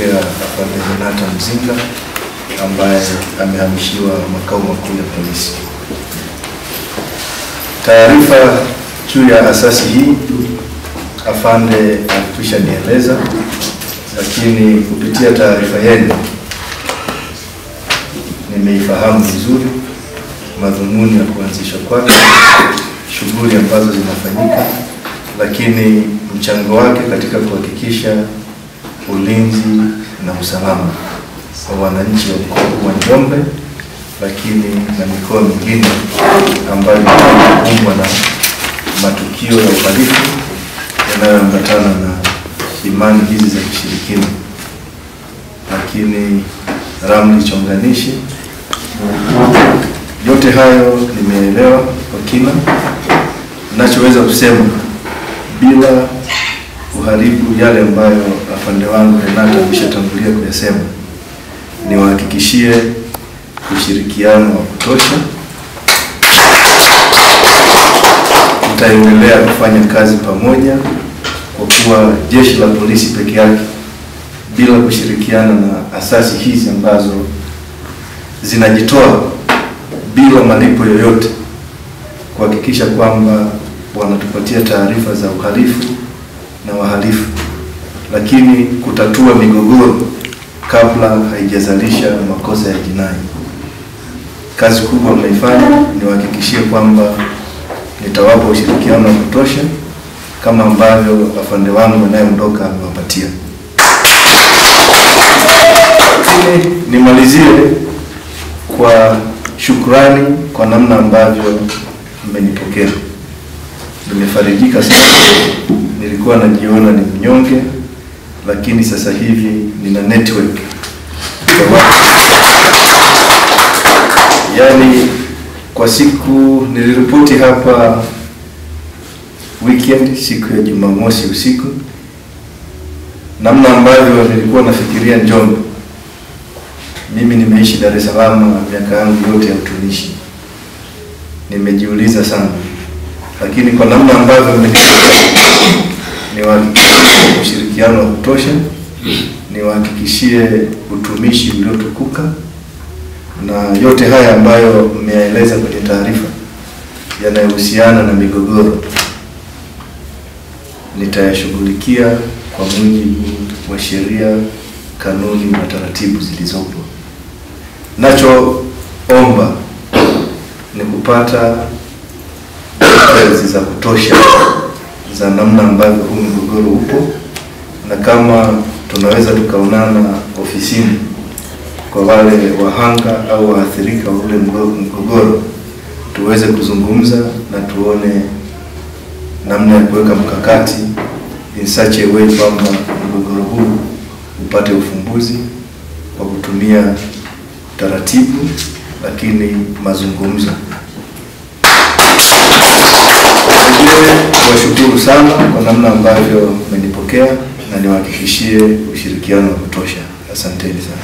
kumpokea afande Renata Mzinga ambaye amehamishiwa makao makuu ya polisi. Taarifa juu ya asasi hii afande alikwisha nieleza, lakini kupitia taarifa yenu nimeifahamu vizuri madhumuni ya kuanzishwa kwake, shughuli ambazo zinafanyika, lakini mchango wake katika kuhakikisha ulinzi na usalama kwa wananchi wa mkoa wa Njombe, lakini na mikoa mingine ambayo imekumbwa na matukio ya uhalifu yanayoambatana na imani hizi za kishirikina, lakini ramli chonganishi yote hayo nimeelewa kwa kina. Ninachoweza kusema bila kuharibu yale ambayo afande wangu Renato ameshatangulia kuyasema, niwahakikishie ushirikiano wa kutosha. Tutaendelea kufanya kazi pamoja, kwa kuwa jeshi la polisi peke yake bila kushirikiana na asasi hizi ambazo zinajitoa bila malipo yoyote kuhakikisha kwamba wanatupatia taarifa za uhalifu na wahalifu, lakini kutatua migogoro kabla haijazalisha makosa ya jinai. Kazi kubwa mnaifanya, niwahakikishie kwamba nitawapa ushirikiano wa kutosha kama ambavyo afande wangu anayeondoka amewapatia. Lakini nimalizie kwa shukrani kwa namna ambavyo mmenipokea. Nimefarijika sana. Nilikuwa najiona ni mnyonge, lakini sasa hivi nina network. Yani. Kwa siku niliripoti hapa weekend, siku ya Jumamosi usiku, namna ambavyo nilikuwa nafikiria Njombe. Mimi nimeishi Dar es Salaam miaka yangu yote ya utumishi, nimejiuliza sana, lakini kwa namna ambavyo kutosha, niwahakikishie utumishi uliotukuka, na yote haya ambayo mmeyaeleza kwenye taarifa yanayohusiana na migogoro nitayashughulikia kwa mujibu wa sheria, kanuni na taratibu zilizopo. Nachoomba ni kupata details za kutosha za namna ambavyo huu mgogoro upo, na kama tunaweza tukaonana ofisini kwa wale wahanga au waathirika wa ule mgogoro, tuweze kuzungumza na tuone namna ya kuweka mkakati in such a way kwamba mgogoro huu upate ufumbuzi kwa kutumia taratibu lakini mazungumzo. Washukuru sana kwa namna ambavyo mmenipokea na niwahakikishie ushirikiano wa kutosha. Asanteni sana.